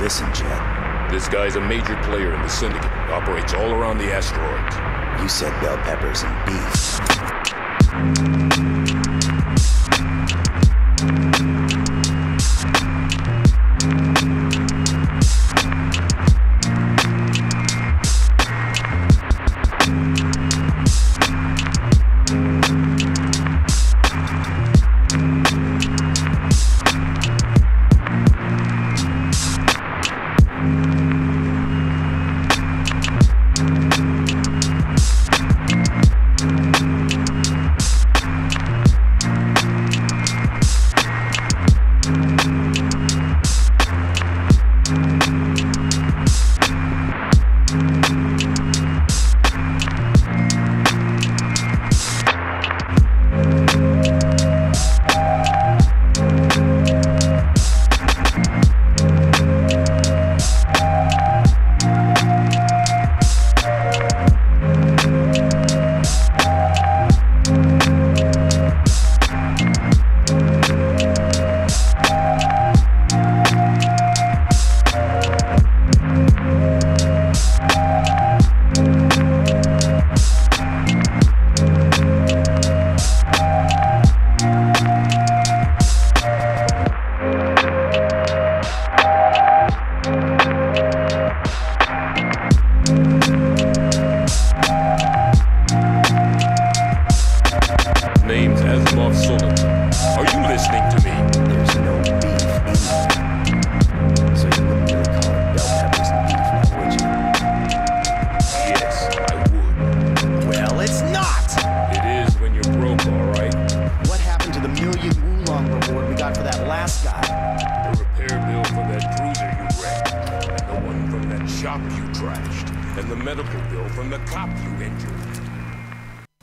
Listen, Jet. This guy's a major player in the syndicate. Operates all around the asteroids. You said bell peppers and beef. Million woolong reward we got for that last guy? The repair bill for that cruiser you wrecked, and the one from that shop you trashed, and the medical bill from the cop you injured.